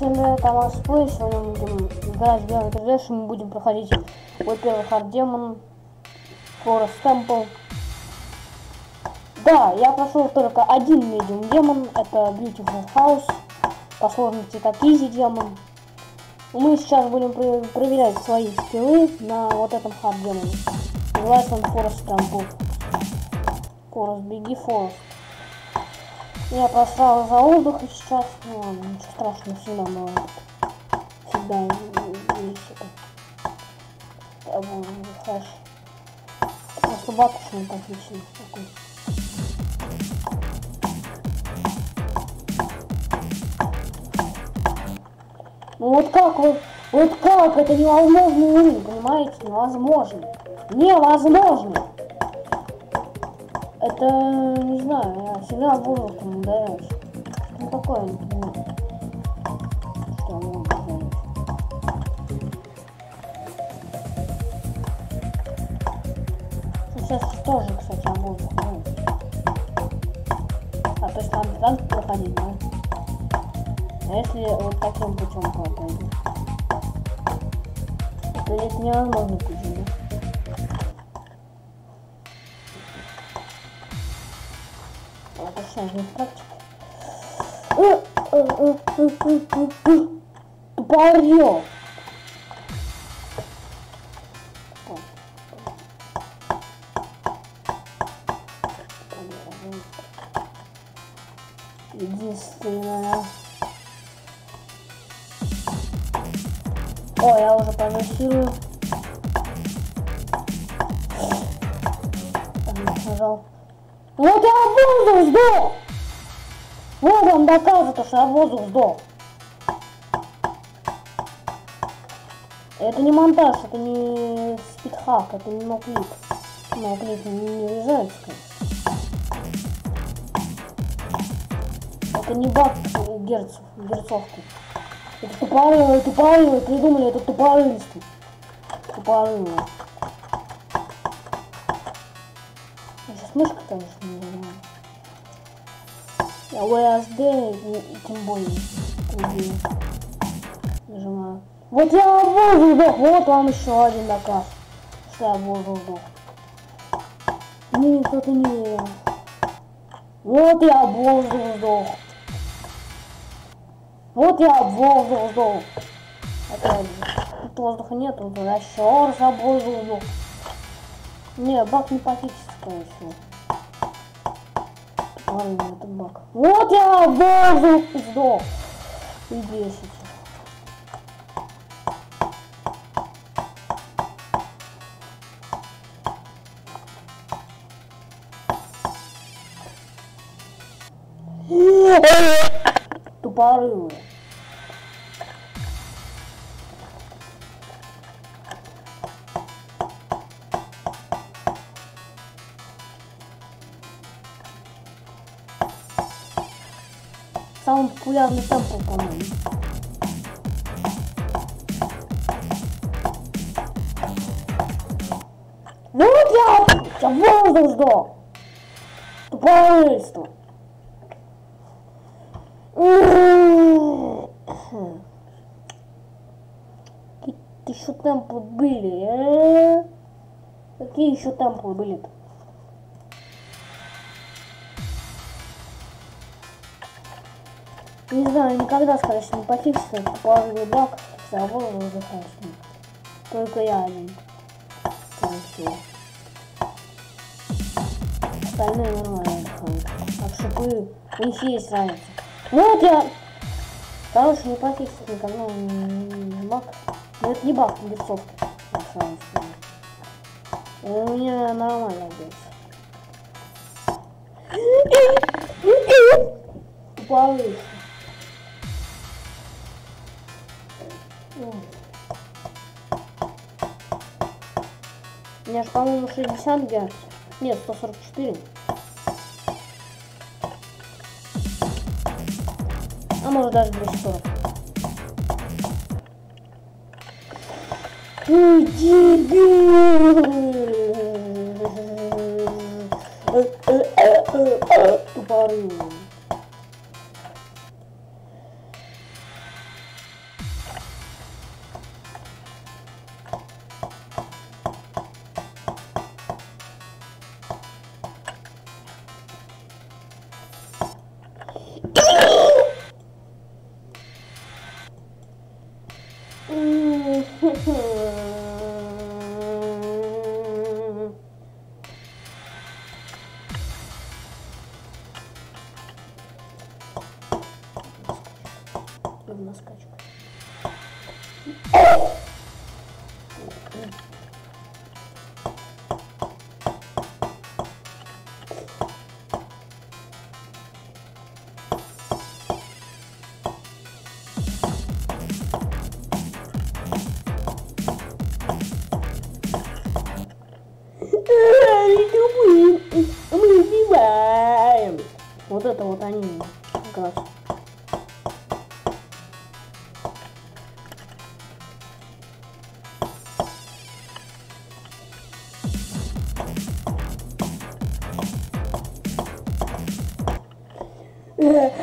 любители там летсплей, сегодня мы будем играть в Geometry Dash, мы будем проходить, во-первых, Hard Demon, Forest Temple. Да, я прошел только один medium demon, это Beautiful House, по сложности как Easy demon. Мы сейчас будем проверять свои скиллы на вот этом Hard Demon. Называется он Forest Temple. Forest, беги Forest. Я просрал за воздух сейчас, ну ладно, ничего страшного, всегда бывает. Всегда есть это. Я буду хэш. Просто такой. Ну вот как вот, вот как, это невозможный уровень, понимаете, невозможно. Невозможно. Это, не знаю, я всегда воздухом ударяюсь. Ну такое, не. Ну, сейчас тоже, кстати, я ударюсь. А то есть надо так проходить, да? А если вот таким путем пойду? То это невозможно путь, да? Не практика? Тупорё! Единственное... О, я уже прогрессирую. Нажал. Воздух сдох! Вот вам доказывает, что я воздух сдох. Это не монтаж, это не спидхак, это не ноклип. Ноклип не, въезжается, Это не баг герцов, герцовки. Это тупорылые, тупорылые, придумали это тупорыльство. Тупорылые. Сейчас мышка, конечно, не знаю. И, и тем более. Нажимаю. Вот я воздух вот вам еще один доказ. Что я воздух. Мне кто-то не верил. Вот я воздух сдох. Вот я воздух сдох. Опять же. Тут воздуха нету, тут еще раз воздух сдох. Не, баг не скорее всего. Ладно, это баг. Вот я воздух сдох. И 10. Тупорылые. Самый популярный темпл, по-моему. Вот я! Я воздух сдох! Тупорыльство! Какие еще темплы были, а? Какие еще темплы были-то? Не знаю, никогда, скорее всего, не пофиксится тупорылый баг, за голову захочет. Только я один. Скорее всего. Остальные нормально. А шипы, у них есть разница. Вот я... Короче, не пофиксит никогда баг. Но это не баг, это бесовка. У меня нормально здесь. Тупорылый. У меня же, по-моему, 60 герц. Нет, 144. А может даже 240. Тупорылый.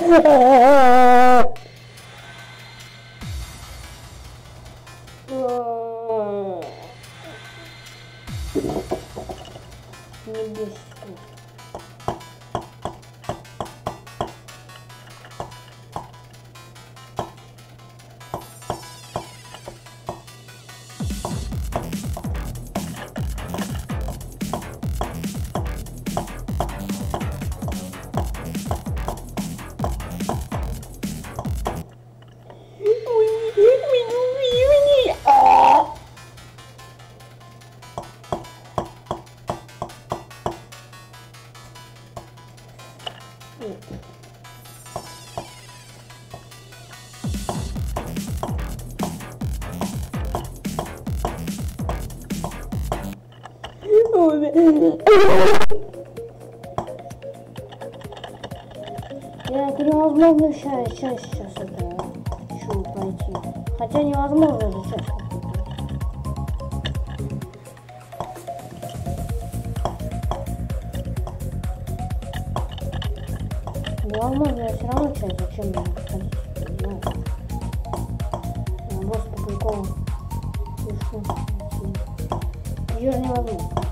Не бесит. Я невозможно сейчас, сейчас, сейчас это хочу пройти. Хотя невозможно же сейчас. Невозможно я все равно часть, зачем мне ходить? Я просто по приколу. Ее же невозможно.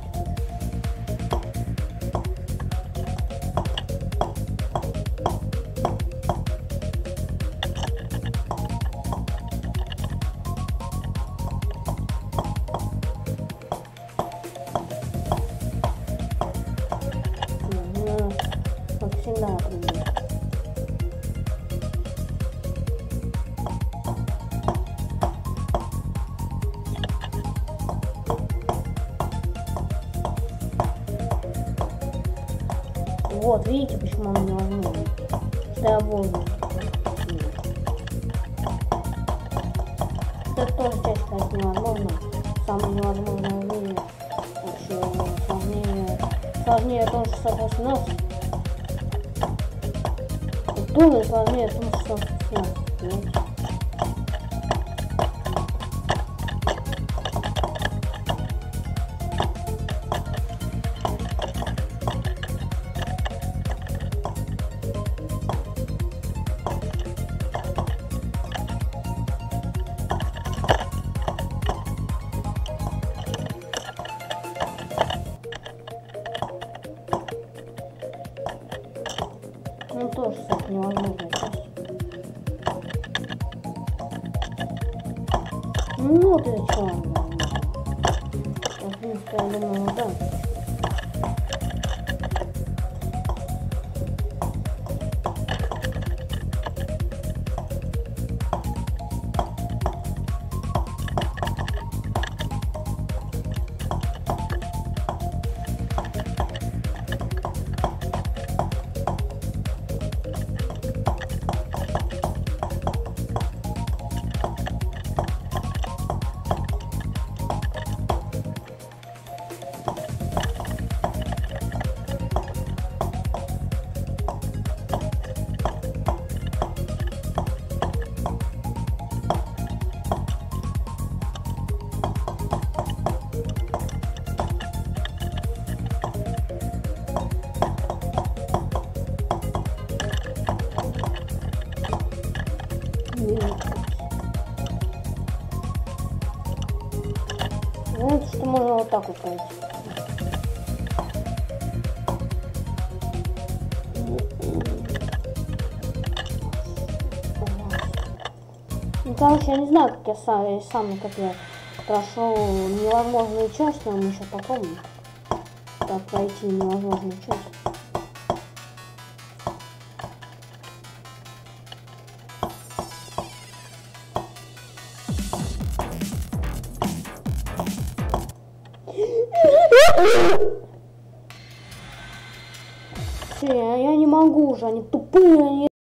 Вот, видите, почему он невозможно? Что я воздух. Это тоже часть, конечно, невозможно. Самое невозможное в мире. Вообще, сложнее, сложнее том 618. Вот Тоже сложнее том 618. понимаете? Ну Ну вот это что? В принципе, я Знаете, что можно вот так пройти. Ну, короче, я не знаю, как я сам, я сам как я прошел невозможную часть, но мы еще попробуем. Как пройти невозможную часть. Уже, они тупые, они